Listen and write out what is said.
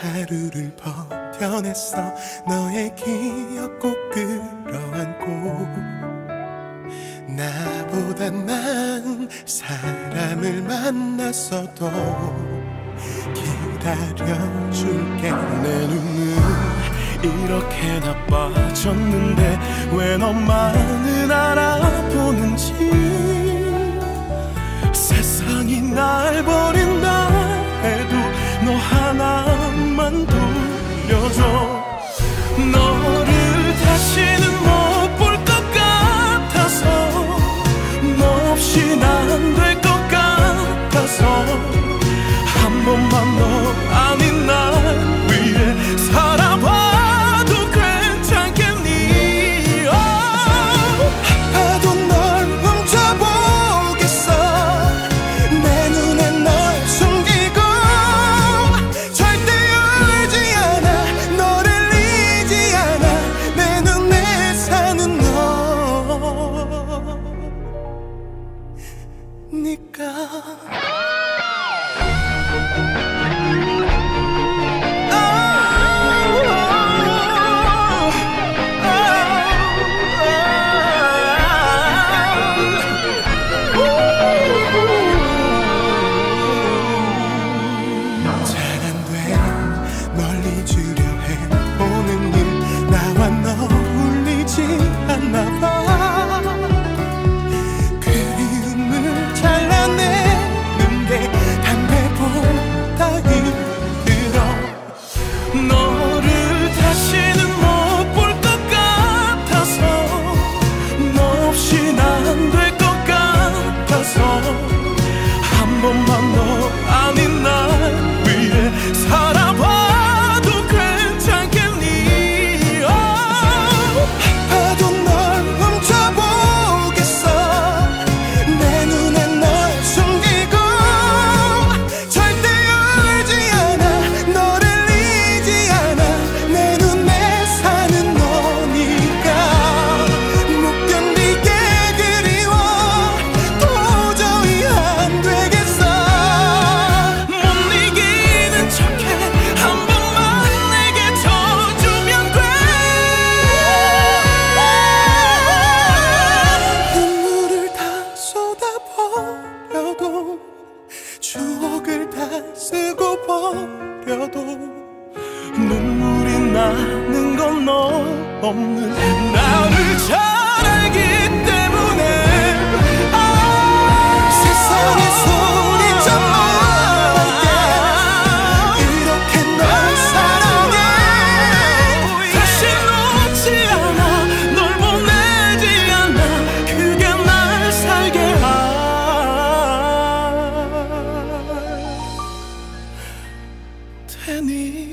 하루를 버텨냈어. 너의 기억 꼭 끌어안고. 나보다 나은 사람을 만났어도 기다려줄게. 내 눈은 이렇게 나빠졌는데 왜 너만은 알아보는지 한 번만 너 아닌 날 위해 살아봐도 괜찮겠니? 아파도 널 훔쳐보겠어. 내 눈에 널 숨기고 절대 울지 않아. 너를 잊지 않아. 내 눈에 사는 너. 니까 잘안 버려도 눈물이 나는 건 너 없는 나 할 테니